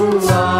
Ruah.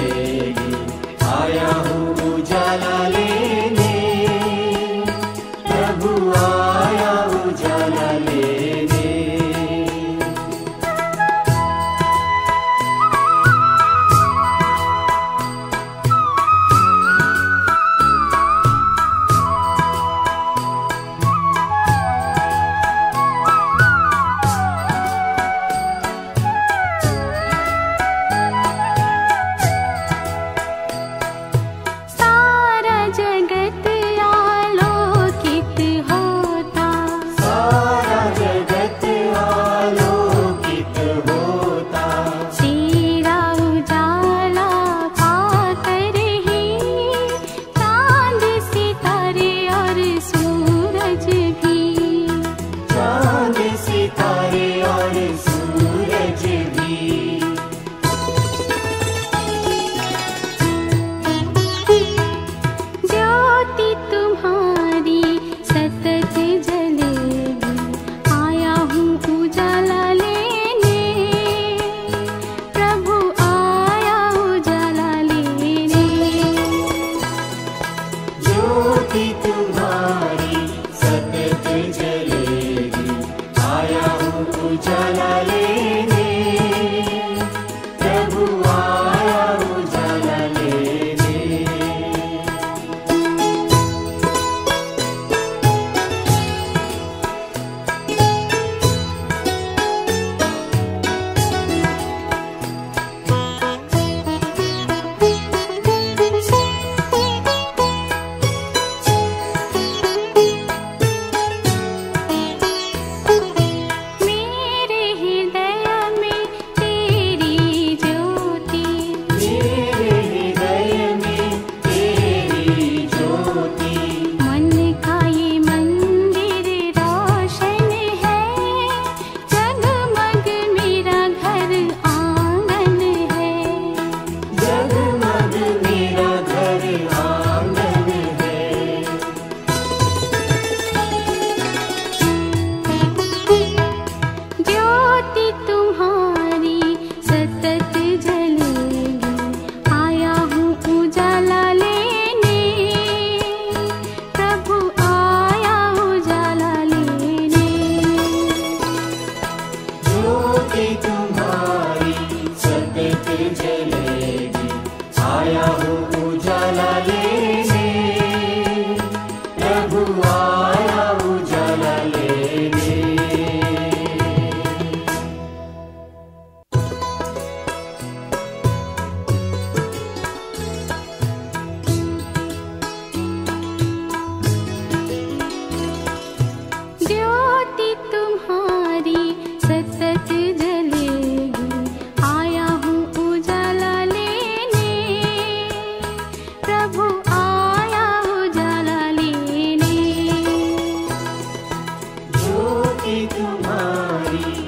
तुम्हारी।